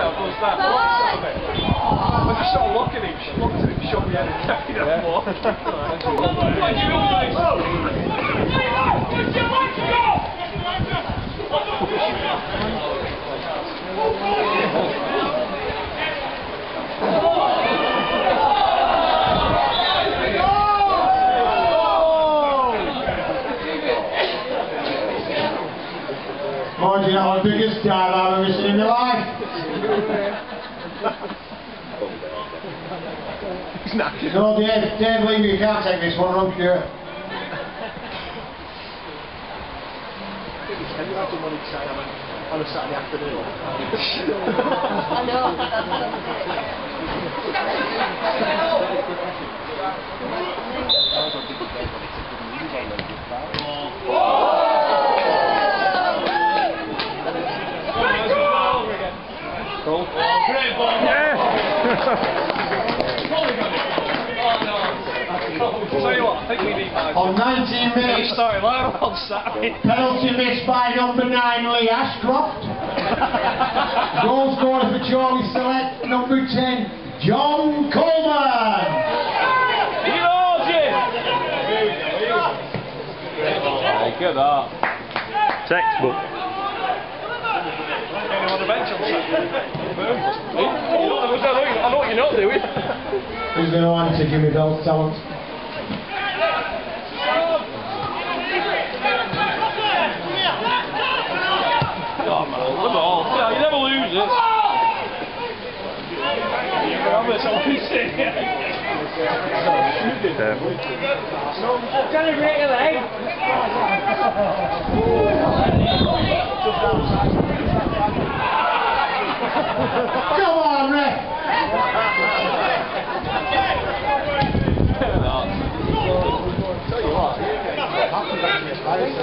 yourself was that. I just started looking at him, she looked at him, shot me head and kept it up more. Mind you know, the biggest dive I've ever seen in my life. He's knackered. No, Dave, Dave, leave me, you can't take this one, I'm sure. Can you imagine what he'd say on a, on a Saturday afternoon? I know, that's Cool. Tell you what, I think we need five. On 19 minutes, started live on Saturday. penalty missed by number 9, Lee Ashcroft. Goal scorer for Chorley Select, number 10, John Coleman. Good that. Textbook. Anyone on the bench on Saturday? I know what you're not doing. Who's going to answer Jimmy Bell's talent? Oh man, look Hey!